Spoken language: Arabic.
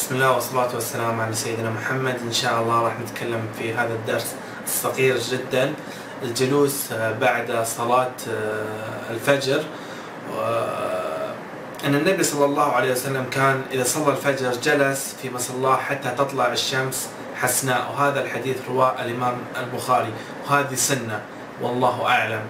بسم الله والصلاة والسلام على سيدنا محمد. إن شاء الله راح نتكلم في هذا الدرس الصغير جدا الجلوس آه، بعد صلاة آه، الفجر. آه، أن النبي صلى الله عليه وسلم كان إذا صلى الفجر جلس في مصلاه حتى تطلع الشمس حسناء. وهذا الحديث رواه الإمام البخاري. وهذه سنة والله أعلم.